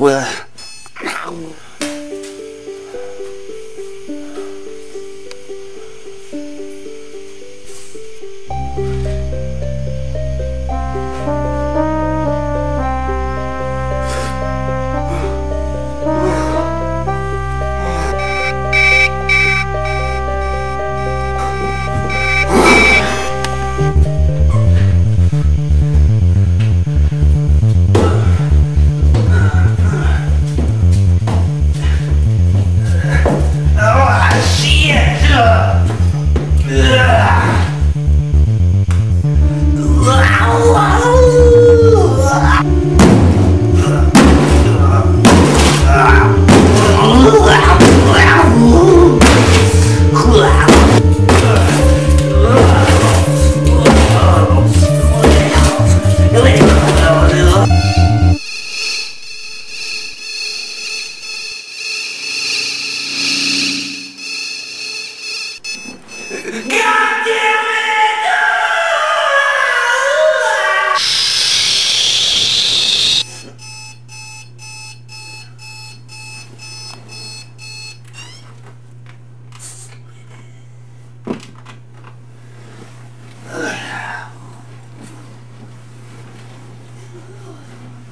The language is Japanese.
Well, Hallelujah! すごい。